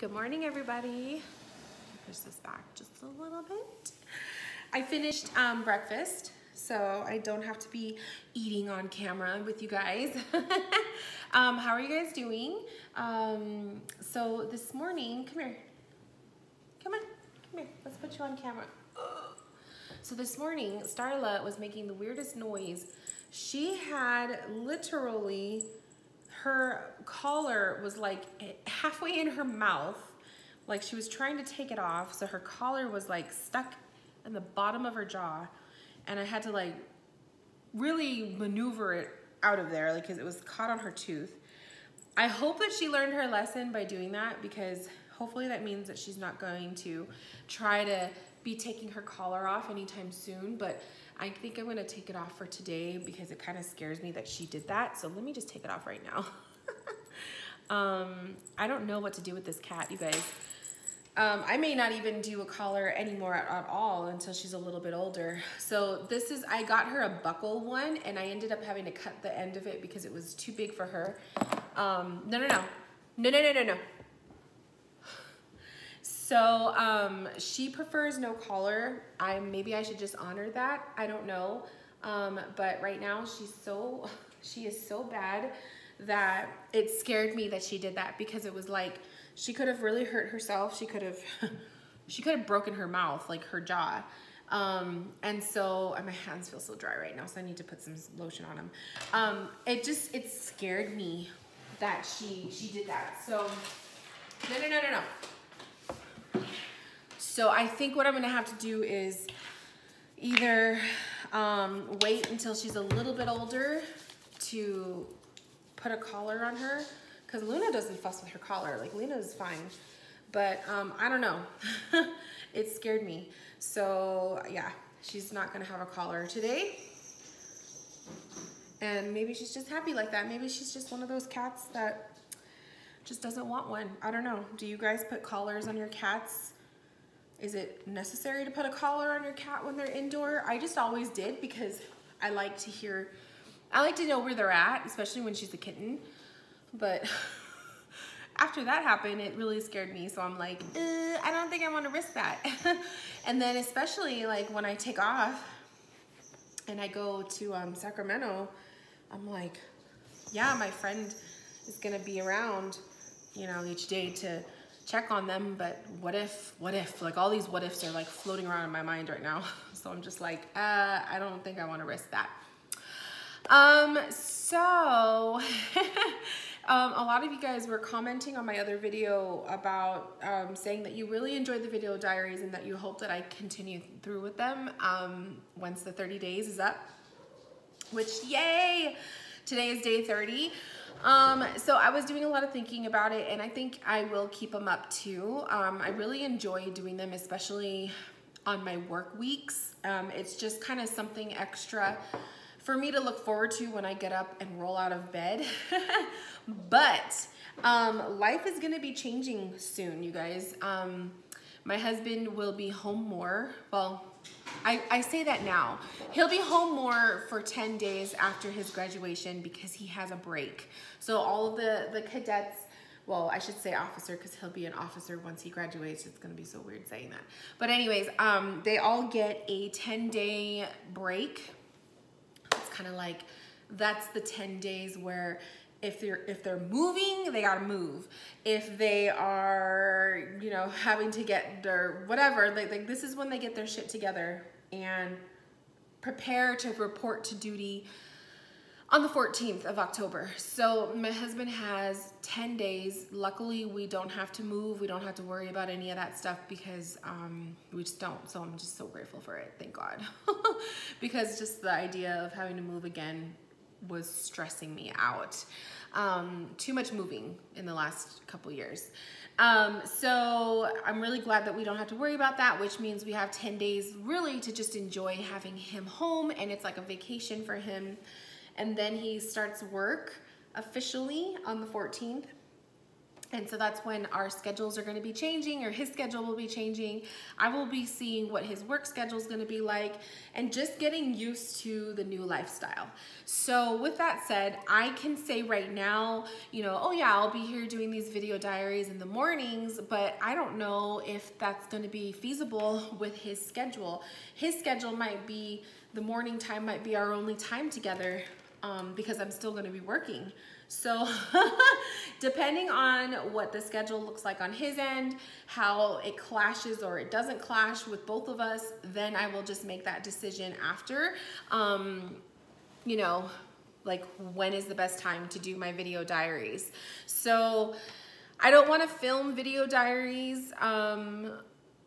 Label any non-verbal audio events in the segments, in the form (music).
Good morning, everybody. Push this back just a little bit. I finished um, breakfast, so I don't have to be eating on camera with you guys. (laughs) um, how are you guys doing? Um, so this morning, come here. Come on, come here. Let's put you on camera. (gasps) So this morning, Starla was making the weirdest noise. She had literally her collar was like halfway in her mouth, like she was trying to take it off. So her collar was like stuck in the bottom of her jaw. And I had to like really maneuver it out of there, like, cause it was caught on her tooth. I hope that she learned her lesson by doing that because hopefully that means that she's not going to try to be taking her collar off anytime soon. But I think I'm gonna take it off for today because it kind of scares me that she did that. So let me just take it off right now. (laughs) um, I don't know what to do with this cat, you guys. Um, I may not even do a collar anymore at, at, all until she's a little bit older. So this is, I got her a buckle one and I ended up having to cut the end of it because it was too big for her. Um, no, no, no, no, no, no, no, no. So um, she prefers no collar. I Maybe I should just honor that. I don't know. Um, but right now she's so, (laughs) she is so bad that it scared me that she did that because it was like, she could have really hurt herself. She could have, (laughs) she could have broken her mouth, like her jaw. Um, and so my hands feel so dry right now, so I need to put some lotion on them. Um, it just, it scared me that she, she did that. So, no, no, no, no, no. So I think what I'm gonna have to do is either um, wait until she's a little bit older to put a collar on her because Luna doesn't fuss with her collar. Like Luna's fine, but um, I don't know. (laughs) it scared me. So yeah, she's not gonna have a collar today. And maybe she's just happy like that. Maybe she's just one of those cats that just doesn't want one. I don't know. Do you guys put collars on your cats? Is it necessary to put a collar on your cat when they're indoor? I just always did because I like to hear, I like to know where they're at, especially when she's a kitten. But (laughs) after that happened, it really scared me. So I'm like, uh, I don't think I want to risk that. (laughs) and then especially like when I take off and I go to um, Sacramento, I'm like, yeah, my friend is going to be around, you know, each day to check on them, but what if, what if, like all these what ifs are like floating around in my mind right now. (laughs) So I'm just like, uh, I don't think I wanna risk that. Um, so, (laughs) um, a lot of you guys were commenting on my other video about um, saying that you really enjoyed the video diaries and that you hope that I continue through with them um, once the 30 days is up, which yay! Today is day 30. Um, so I was doing a lot of thinking about it and I think I will keep them up too. Um, I really enjoy doing them, especially on my work weeks. Um, it's just kind of something extra for me to look forward to when I get up and roll out of bed. (laughs) but um, life is gonna be changing soon, you guys. Um, my husband will be home more. Well, I, I say that now. He'll be home more for 10 days after his graduation because he has a break. So all of the, the cadets, well, I should say officer because he'll be an officer once he graduates. It's going to be so weird saying that. But anyways, um, they all get a 10-day break. It's kind of like that's the 10 days where if they're if they're moving they gotta move if they are you know having to get their whatever like, like this is when they get their shit together and prepare to report to duty on the 14th of October. So my husband has 10 days. Luckily, we don't have to move. We don't have to worry about any of that stuff because um, we just don't. So I'm just so grateful for it. Thank God. (laughs) because just the idea of having to move again was stressing me out. Um, too much moving in the last couple years. Um, so I'm really glad that we don't have to worry about that, which means we have 10 days really to just enjoy having him home and it's like a vacation for him. And then he starts work officially on the 14th. And so that's when our schedules are going to be changing, or his schedule will be changing. I will be seeing what his work schedule is going to be like, and just getting used to the new lifestyle. So, with that said, I can say right now, you know, oh yeah, I'll be here doing these video diaries in the mornings, but I don't know if that's going to be feasible (laughs) with his schedule. His schedule might be the morning time, might be our only time together um, because I'm still going to be working. So (laughs) depending on what the schedule looks like on his end, how it clashes or it doesn't clash with both of us, then I will just make that decision after. Um, you know, like when is the best time to do my video diaries. So I don't want to film video diaries um,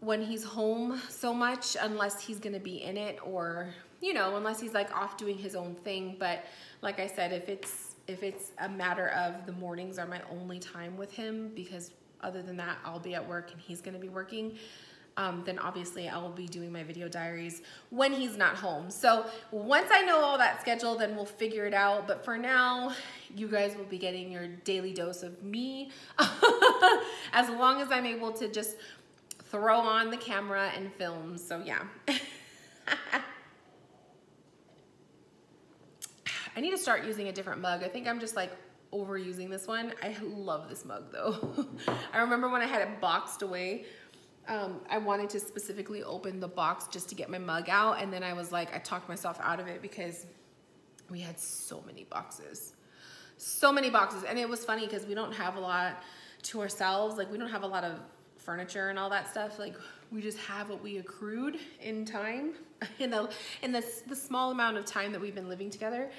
when he's home so much unless he's going to be in it or, you know, unless he's like off doing his own thing. But like I said, if it's if it's a matter of the mornings are my only time with him because other than that I'll be at work and he's gonna be working um, then obviously I will be doing my video diaries when he's not home. So once I know all that schedule, then we'll figure it out. But for now, you guys will be getting your daily dose of me (laughs) as long as I'm able to just throw on the camera and film. So yeah. (laughs) I need to start using a different mug. I think I'm just like overusing this one. I love this mug though. (laughs) I remember when I had it boxed away, um, I wanted to specifically open the box just to get my mug out. And then I was like, I talked myself out of it because we had so many boxes, so many boxes. And it was funny because we don't have a lot to ourselves. Like we don't have a lot of furniture and all that stuff. Like we just have what we accrued in time, (laughs) in the in the, the small amount of time that we've been living together.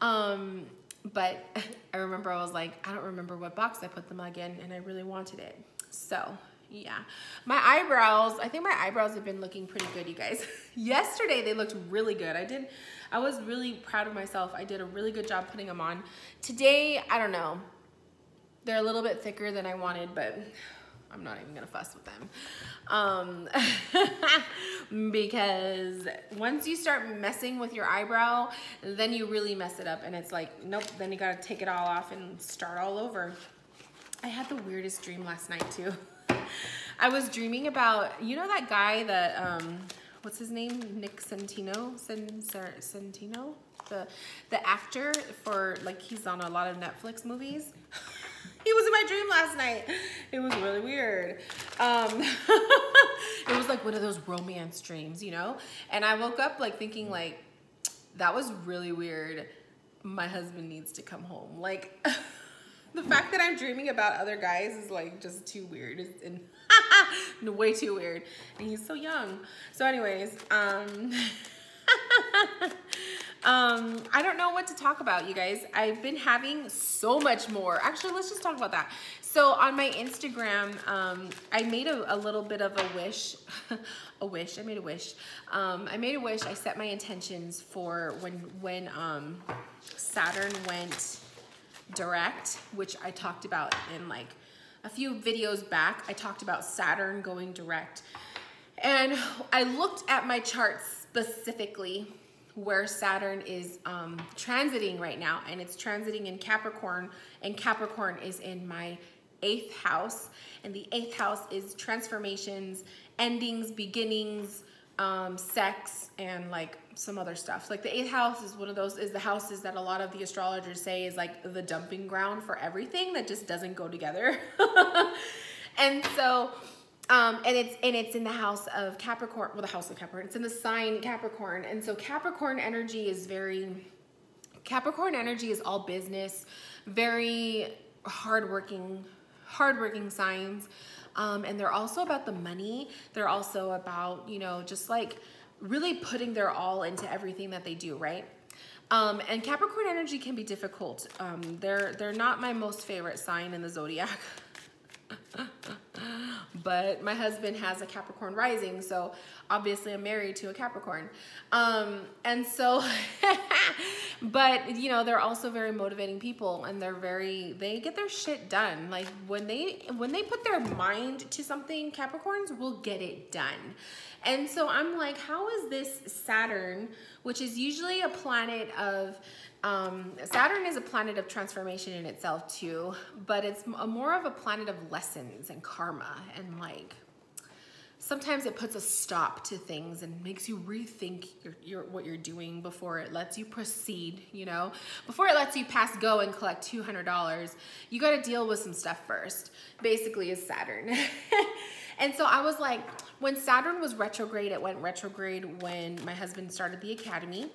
Um, but (laughs) I remember I was like, I don't remember what box I put the mug in, and I really wanted it. So yeah, my eyebrows, I think my eyebrows have been looking pretty good, you guys. (laughs) Yesterday they looked really good. I did, I was really proud of myself. I did a really good job putting them on. Today, I don't know. They're a little bit thicker than I wanted, but I'm not even gonna fuss with them. Um, (laughs) because once you start messing with your eyebrow, then you really mess it up and it's like, nope, then you gotta take it all off and start all over. I had the weirdest dream last night too. (laughs) I was dreaming about, you know that guy that, um, what's his name? Nick Santino? Santino? The, the actor for, like, he's on a lot of Netflix movies. He was in my dream last night. It was really weird. Um, (laughs) it was like one of those romance dreams, you know? And I woke up like thinking like, that was really weird. My husband needs to come home. Like, (laughs) the fact that I'm dreaming about other guys is like just too weird and (laughs) way too weird. And he's so young. So anyways, um, um, I don't know what to talk about, you guys. I've been having so much more. Actually, let's just talk about that. So on my Instagram, um, I made a, a, little bit of a wish, (laughs) a wish, I made a wish. Um, I made a wish, I set my intentions for when, when um, Saturn went direct, which I talked about in like a few videos back. I talked about Saturn going direct. And I looked at my chart specifically where Saturn is um, transiting right now, and it's transiting in Capricorn, and Capricorn is in my eighth house, and the eighth house is transformations, endings, beginnings, um, sex, and like some other stuff. Like the eighth house is one of those, is the houses that a lot of the astrologers say is like the dumping ground for everything that just doesn't go together. (laughs) and so, um, and it's and it's in the house of Capricorn, well, the house of Capricorn. It's in the sign Capricorn, and so Capricorn energy is very. Capricorn energy is all business, very hardworking, hardworking signs, um, and they're also about the money. They're also about you know just like really putting their all into everything that they do, right? Um, and Capricorn energy can be difficult. Um, they're they're not my most favorite sign in the zodiac. (laughs) but my husband has a Capricorn rising, so obviously I'm married to a Capricorn. Um, and so (laughs) but you know, they're also very motivating people and they're very they get their shit done. Like when they when they put their mind to something, Capricorns will get it done. And so I'm like, how is this Saturn, which is usually a planet of um, Saturn is a planet of transformation in itself too, but it's more of a planet of lessons and karma and like sometimes it puts a stop to things and makes you rethink your, your, what you're doing before it lets you proceed, you know? Before it lets you pass go and collect $200, you gotta deal with some stuff first, basically is Saturn. (laughs) and so I was like, when Saturn was retrograde, it went retrograde when my husband started the academy.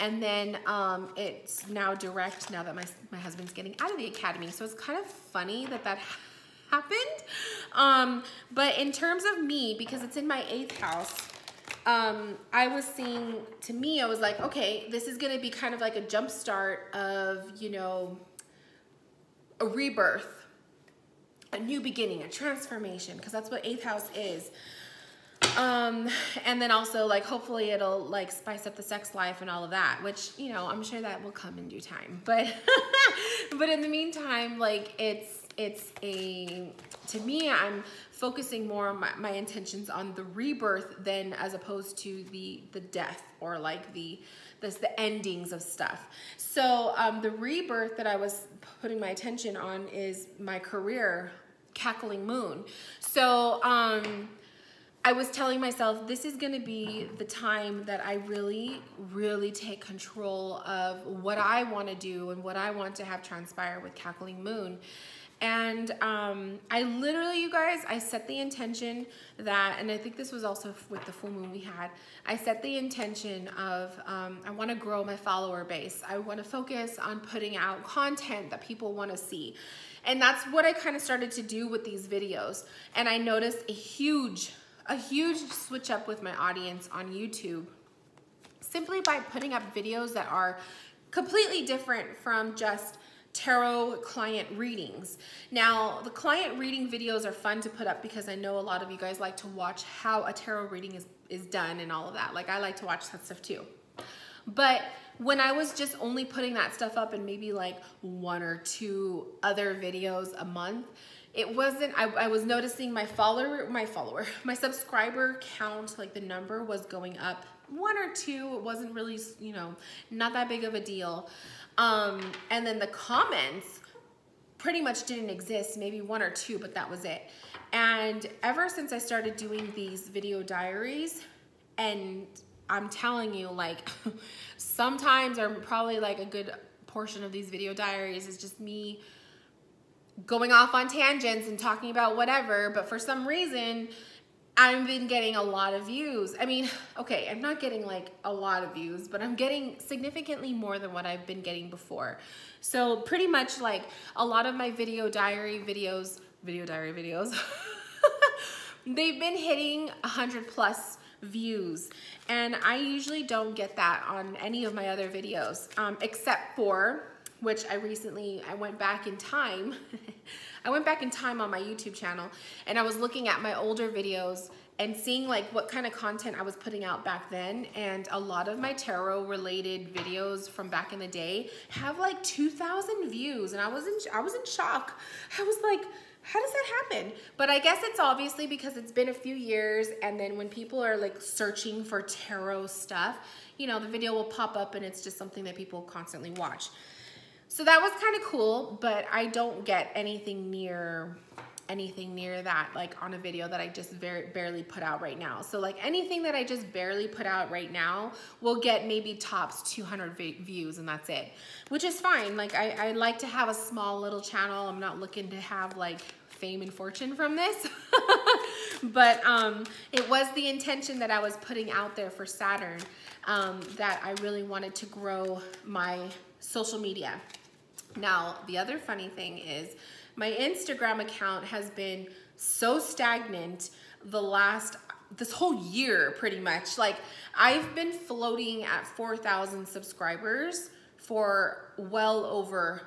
And then um, it's now direct now that my, my husband's getting out of the academy. So it's kind of funny that that (laughs) happened. Um, but in terms of me, because it's in my eighth house, um, I was seeing, to me, I was like, okay, this is going to be kind of like a jump start of, you know, a rebirth, a new beginning, a transformation, because that's what eighth house is. Um, and then also like, hopefully it'll like spice up the sex life and all of that, which, you know, I'm sure that will come in due time. (laughs) But, but in the meantime, like it's, it's a, to me, I'm focusing more on my, my intentions on the rebirth than as opposed to the, the death or like the, the, the endings of stuff. So um, the rebirth that I was putting my attention on is my career, Cackling Moon. So, um, I was telling myself this is going to be the time that I really, really take control of what I want to do and what I want to have transpire with Cackling Moon. And um, I literally, you guys, I set the intention that, and I think this was also with the full moon we had, I set the intention of um, I want to grow my follower base. I want to focus on putting out content that people want to see. And that's what I kind of started to do with these videos. And I noticed a huge, a huge switch up with my audience on YouTube simply by putting up videos that are completely different from just tarot client readings. Now, the client reading videos are fun to put up because I know a lot of you guys like to watch how a tarot reading is, is done and all of that. Like I like to watch that stuff too. But when I was just only putting that stuff up in maybe like one or two other videos a month, it wasn't, I, I was noticing my follower, my follower, (laughs) my subscriber count, like the number was going up one or two. It wasn't really, you know, not that big of a deal. Um, and then the comments pretty much didn't exist, maybe one or two, but that was it. And ever since I started doing these video diaries, and I'm telling you, like, (laughs) sometimes or probably like a good portion of these video diaries is just me going off on tangents and talking about whatever, but for some reason, I've been getting a lot of views. I mean, okay, I'm not getting like a lot of views, but I'm getting significantly more than what I've been getting before. So pretty much like a lot of my video diary videos, video diary videos, (laughs) they've been hitting 100 plus views. And I usually don't get that on any of my other videos, um, except for, which I recently, I went back in time (laughs) I went back in time on my YouTube channel and I was looking at my older videos and seeing like what kind of content I was putting out back then and a lot of my tarot related videos from back in the day have like 2,000 views and I was in I was in shock. I was like how does that happen? But I guess it's obviously because it's been a few years and then when people are like searching for tarot stuff, you know, the video will pop up and it's just something that people constantly watch. So that was kind of cool, but I don't get anything near anything near that like on a video that I just very barely put out right now. So like anything that I just barely put out right now will get maybe tops 200 views and that's it, which is fine. Like I, I like to have a small little channel. I'm not looking to have like fame and fortune from this. (laughs) but um, it was the intention that I was putting out there for Saturn um, that I really wanted to grow my social media. Now, the other funny thing is my Instagram account has been so stagnant the last this whole year pretty much. Like I've been floating at 4,000 subscribers for well over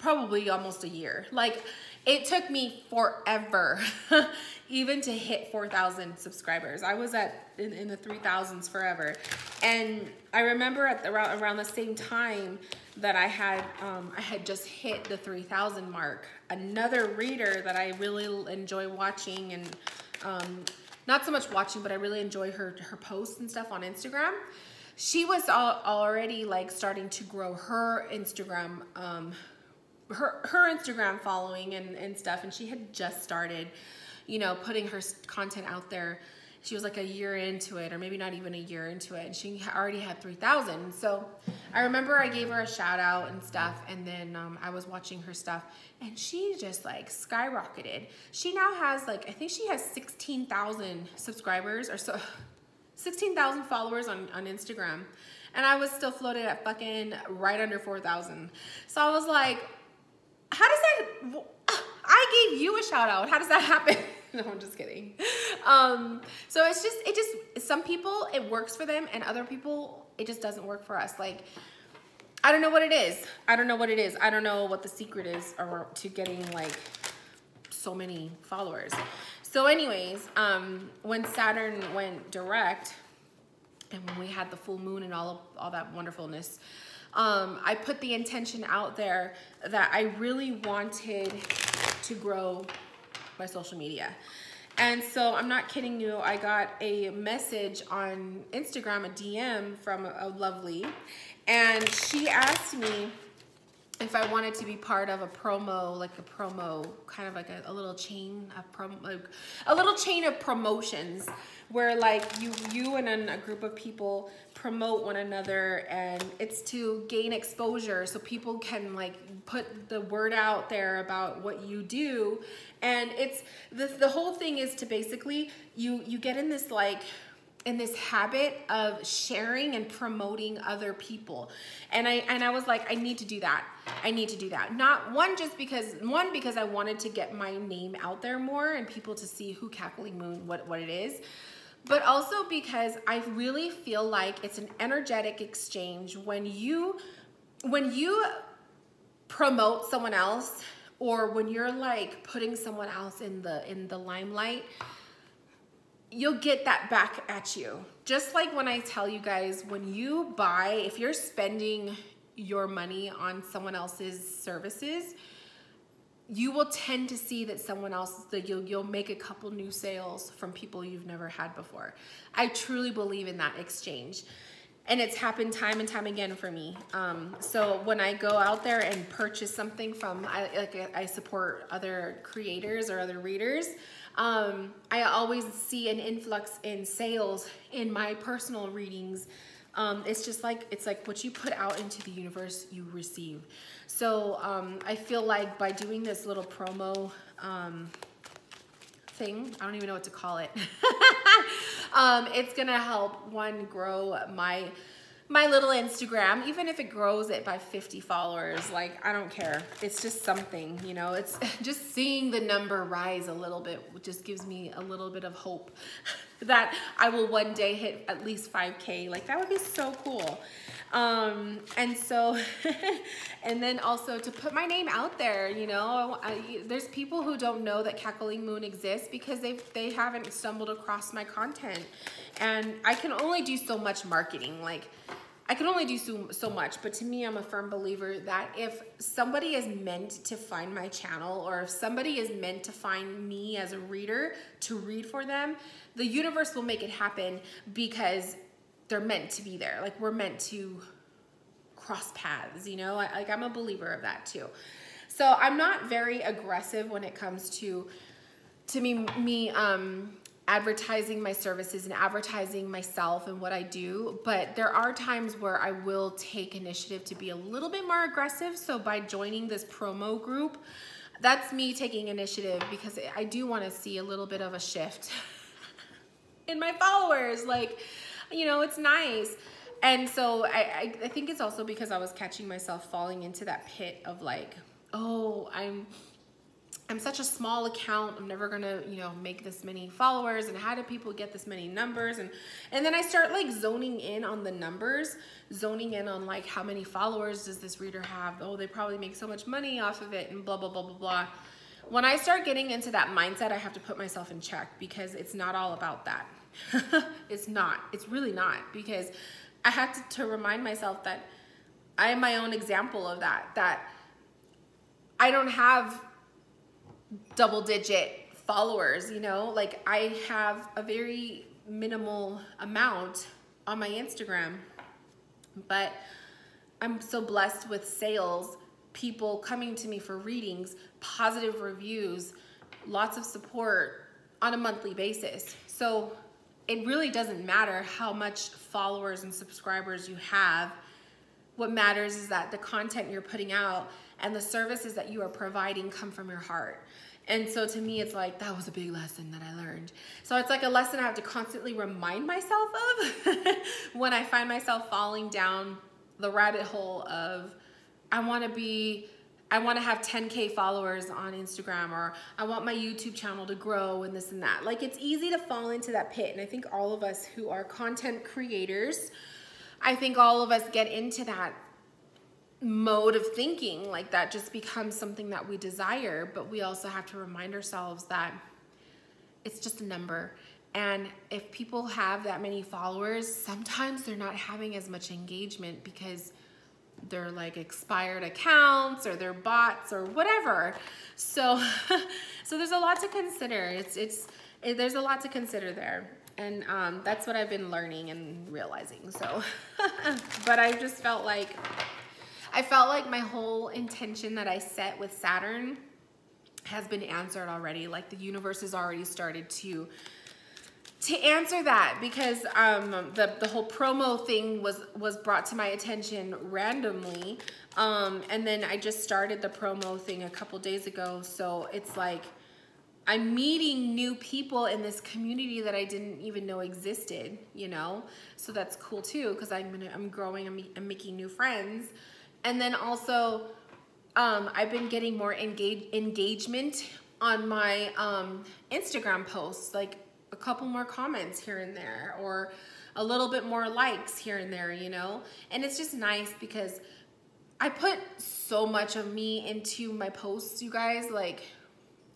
probably almost a year. Like it took me forever (laughs) even to hit 4,000 subscribers. I was at in, in the 3,000s forever. And I remember at the, around, around the same time that I had um, I had just hit the 3,000 mark. Another reader that I really enjoy watching and um, not so much watching, but I really enjoy her her posts and stuff on Instagram. She was already like starting to grow her Instagram um, her her Instagram following and, and stuff, and she had just started, you know, putting her content out there. She was like a year into it, or maybe not even a year into it, and she already had 3,000. So I remember I gave her a shout out and stuff, and then um, I was watching her stuff, and she just like skyrocketed. She now has like, I think she has 16,000 subscribers or so, (sighs) 16,000 followers on, on Instagram. And I was still floated at fucking right under 4,000. So I was like, how does that, I gave you a shout out. How does that happen? (laughs) no, I'm just kidding. Um, so it's just, it just, some people, it works for them and other people, it just doesn't work for us. Like, I don't know what it is. I don't know what it is. I don't know what the secret is or to getting like so many followers. So anyways, um, when Saturn went direct and when we had the full moon and all of, all that wonderfulness, um, I put the intention out there that I really wanted to grow my social media. And so I'm not kidding you, I got a message on Instagram, a DM from a lovely, and she asked me if I wanted to be part of a promo, like a promo, kind of like a, a little chain of promo, like a little chain of promotions where like you you and a group of people promote one another and it's to gain exposure so people can like put the word out there about what you do. And it's the, the whole thing is to basically you you get in this like in this habit of sharing and promoting other people. And i and i was like i need to do that i need to do that. Not one just because one because i wanted to get my name out there more and people to see who cackling moon what what it is. But also because I really feel like it's an energetic exchange when you when you promote someone else or when you're like putting someone else in the in the limelight you'll get that back at you. Just like when i tell you guys when you buy if you're spending your money on someone else's services you will tend to see that someone else that you'll you'll make a couple new sales from people you've never had before. I truly believe in that exchange. And it's happened time and time again for me. Um, so when I go out there and purchase something from, I, like I support other creators or other readers, um, I always see an influx in sales in my personal readings. Um, it's just like, it's like what you put out into the universe, you receive. So um, I feel like by doing this little promo um, thing, I don't even know what to call it, (laughs) um, it's gonna help one grow my my little Instagram, even if it grows it by 50 followers, like I don't care. It's just something, you know, it's (laughs) just seeing the number rise a little bit just gives me a little bit of hope (laughs) that I will one day hit at least 5K. Like that would be so cool. Um, and so, (laughs) and then also to put my name out there, you know, I, there's people who don't know that Cackling Moon exists because they they haven't stumbled across my content. And I can only do so much marketing. Like, I can only do so, so much, but to me, I'm a firm believer that if somebody is meant to find my channel or if somebody is meant to find me as a reader to read for them, the universe will make it happen because they're meant to be there. Like we're meant to cross paths, you know? Like I'm a believer of that too. So I'm not very aggressive when it comes to to me me um advertising my services and advertising myself and what I do, but there are times where I will take initiative to be a little bit more aggressive. So by joining this promo group, that's me taking initiative because I do want to see a little bit of a shift (laughs) in my followers. Like, you know, it's nice. And so I, I, I think it's also because I was catching myself falling into that pit of like, oh, I'm I'm such a small account. I'm never gonna, you know, make this many followers. And how do people get this many numbers? And and then I start like zoning in on the numbers, zoning in on like how many followers does this reader have? Oh, they probably make so much money off of it, and blah blah blah blah blah. When I start getting into that mindset, I have to put myself in check because it's not all about that. (laughs) it's not. It's really not because I have to, to remind myself that I am my own example of that. That I don't have double digit followers, you know? Like I have a very minimal amount on my Instagram, but I'm so blessed with sales, people coming to me for readings, positive reviews, lots of support on a monthly basis. So it really doesn't matter how much followers and subscribers you have. What matters is that the content you're putting out and the services that you are providing come from your heart. And so to me, it's like, that was a big lesson that I learned. So it's like a lesson I have to constantly remind myself of (laughs) when I find myself falling down the rabbit hole of, I wanna be, I wanna have 10K followers on Instagram or I want my YouTube channel to grow and this and that. Like it's easy to fall into that pit. And I think all of us who are content creators, I think all of us get into that mode of thinking like that just becomes something that we desire but we also have to remind ourselves that it's just a number and if people have that many followers sometimes they're not having as much engagement because they're like expired accounts or they're bots or whatever. So (laughs) so there's a lot to consider. It's it's it, there's a lot to consider there. And um, that's what I've been learning and realizing so. (laughs) But I just felt like I felt like my whole intention that I set with Saturn has been answered already. Like the universe has already started to to answer that because um, the, the whole promo thing was, was brought to my attention randomly. Um, and then I just started the promo thing a couple days ago. So it's like, I'm meeting new people in this community that I didn't even know existed, you know? So that's cool too, because I'm, gonna, I'm growing, I'm, I'm making new friends. And then also, um, I've been getting more engage engagement on my um, Instagram posts, like a couple more comments here and there, or a little bit more likes here and there, you know? And it's just nice because I put so much of me into my posts, you guys, like,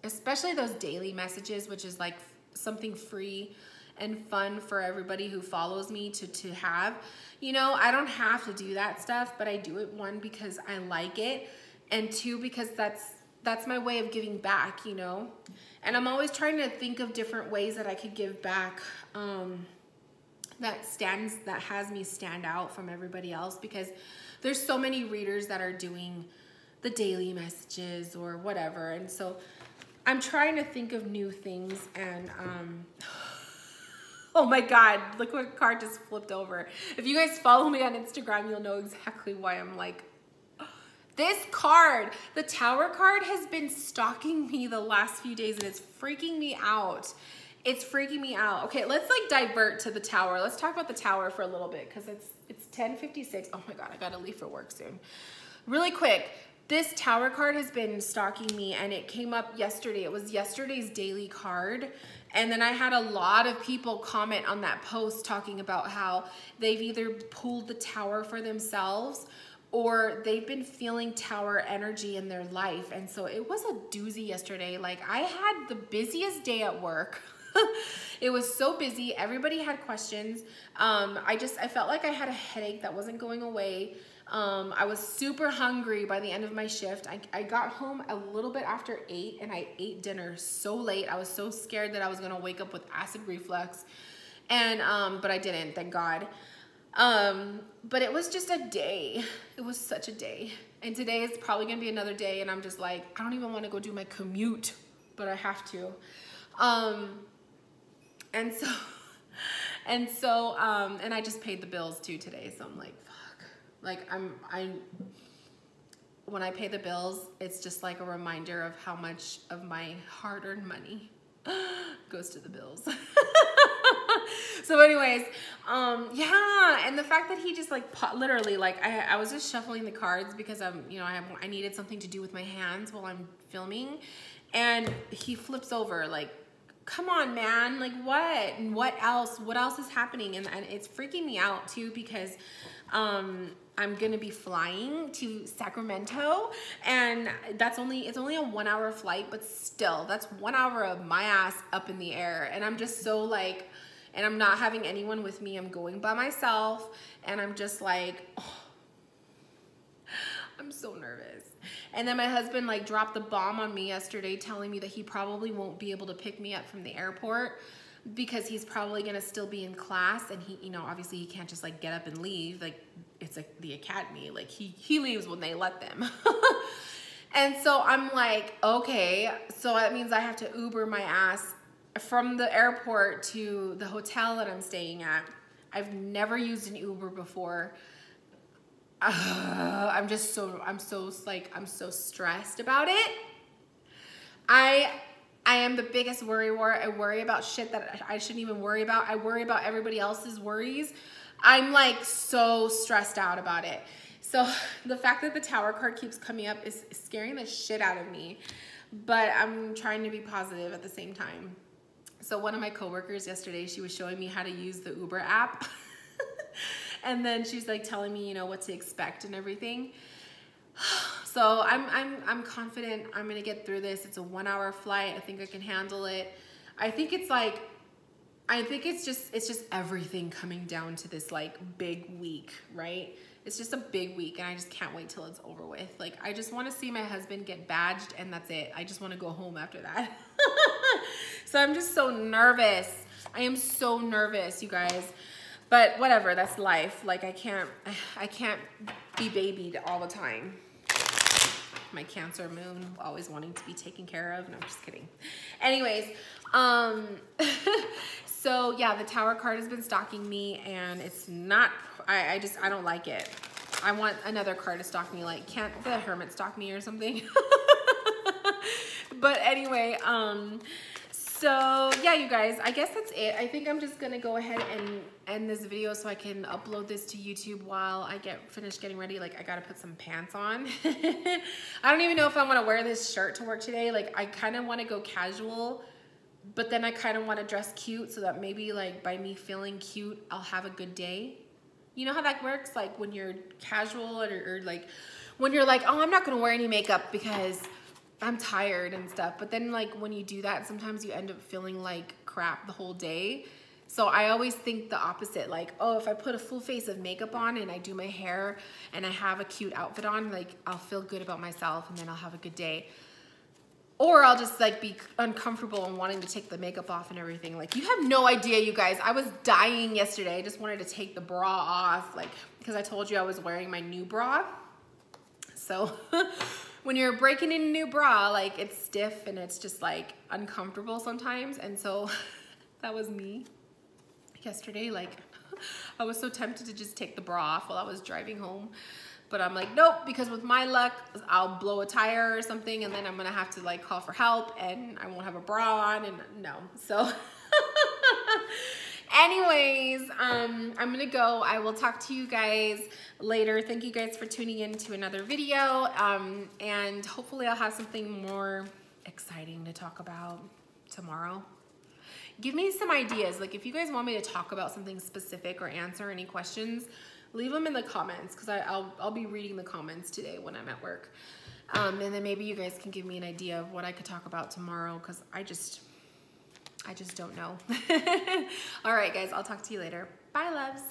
especially those daily messages, which is like something free and fun for everybody who follows me to, to have. You know, I don't have to do that stuff, but I do it one because I like it and two because that's that's my way of giving back, you know. And I'm always trying to think of different ways that I could give back um, that stands that has me stand out from everybody else because there's so many readers that are doing the daily messages or whatever. And so I'm trying to think of new things and um, (laughs) Oh my God, look what card just flipped over. If you guys follow me on Instagram, you'll know exactly why I'm like, this card, the tower card has been stalking me the last few days and it's freaking me out. It's freaking me out. Okay, let's like divert to the tower. Let's talk about the tower for a little bit because it's it's 10:56. Oh my god, I gotta leave for work soon. Really quick, this tower card has been stalking me and it came up yesterday. It was yesterday's daily card and then I had a lot of people comment on that post talking about how they've either pulled the tower for themselves or they've been feeling tower energy in their life. And so it was a doozy yesterday. Like I had the busiest day at work. (laughs) it was so busy. Everybody had questions. Um, I just, I felt like I had a headache that wasn't going away. Um, I was super hungry by the end of my shift. I, I got home a little bit after 8 and I ate dinner so late. I was so scared that I was going to wake up with acid reflux. And, um, but I didn't, thank God. Um, but it was just a day. It was such a day. And today is probably going to be another day. And I'm just like, I don't even want to go do my commute, but I have to. Um, and so, (laughs) and so, um, and I just paid the bills too today. So I'm like, fuck. like I'm, I, when I pay the bills, it's just like a reminder of how much of my hard-earned money (gasps) goes to the bills. (laughs) (laughs) so anyways, um, yeah, and the fact that he just like literally like I, I was just shuffling the cards because I'm, you know, I have I needed something to do with my hands while I'm filming, And he flips over like, come on, man. Like what? And what else? What else is happening? And, and it's freaking me out too because um, I'm gonna be flying to Sacramento and that's only, it's only a one hour flight, but still that's one hour of my ass up in the air. And I'm just so like, and I'm not having anyone with me. I'm going by myself and I'm just like, oh, (sighs) I'm so nervous. And then my husband like dropped the bomb on me yesterday telling me that he probably won't be able to pick me up from the airport because he's probably gonna still be in class and he, you know, obviously he can't just like get up and leave. Like it's like the academy, like he, he leaves when they let them. (laughs) and so I'm like, okay, so that means I have to Uber my ass from the airport to the hotel that I'm staying at. I've never used an Uber before. Uh, (sighs) I'm just so, I'm so like, I'm so stressed about it. I, I am the biggest worry war. I worry about shit that I shouldn't even worry about. I worry about everybody else's worries. I'm like so stressed out about it. So (sighs) the fact that the tower card keeps coming up is scaring the shit out of me, but I'm trying to be positive at the same time. So one of my coworkers yesterday, she was showing me how to use the Uber app. (laughs) and then she's like telling me, you know, what to expect and everything. (sighs) So I'm, I'm, I'm confident I'm gonna get through this. It's a one hour flight. I think I can handle it. I think it's like, I think it's just, it's just everything coming down to this like big week, right? It's just a big week and I just can't wait till it's over with. Like, I just wanna see my husband get badged and that's it. I just wanna go home after that. (laughs) (laughs) so I'm just so nervous. I am so nervous, you guys. But whatever, that's life. Like I can't, (sighs) I can't be babied all the time. My cancer moon, always wanting to be taken care of. No, I'm just kidding. Anyways, um, (laughs) so yeah, the tower card has been stalking me and it's not, I, I just, I don't like it. I want another card to stalk me. Like, can't the hermit stalk me or something? (laughs) but anyway, um, so yeah, you guys, I guess that's it. I think I'm just gonna go ahead and end this video so I can upload this to YouTube while I get finished getting ready. Like I gotta put some pants on. (laughs) I don't even know if I wanna wear this shirt to work today. Like I kinda wanna go casual, but then I kinda wanna dress cute so that maybe like by me feeling cute, I'll have a good day. You know how that works? Like when you're casual or, or like, when you're like, oh, I'm not gonna wear any makeup because I'm tired and stuff. But then like when you do that, sometimes you end up feeling like crap the whole day. So I always think the opposite, like, oh, if I put a full face of makeup on and I do my hair and I have a cute outfit on, like I'll feel good about myself and then I'll have a good day. Or I'll just like be uncomfortable and wanting to take the makeup off and everything. Like you have no idea, you guys. I was dying yesterday. I just wanted to take the bra off, like, because I told you I was wearing my new bra. So (laughs) when you're breaking in a new bra, like it's stiff and it's just like uncomfortable sometimes. And so (laughs) that was me yesterday. Like (laughs) I was so tempted to just take the bra off while I was driving home. But I'm like, nope, because with my luck, I'll blow a tire or something and then I'm gonna have to like call for help and I won't have a bra on and no. So (laughs) anyways, um, I'm gonna go. I will talk to you guys later. Thank you guys for tuning in to another video. Um, and hopefully I'll have something more exciting to talk about tomorrow. Give me some ideas. Like if you guys want me to talk about something specific or answer any questions, leave them in the comments because I'll, I'll be reading the comments today when I'm at work. Um, and then maybe you guys can give me an idea of what I could talk about tomorrow because I just, I just don't know. (laughs) All right, guys, I'll talk to you later. Bye, loves.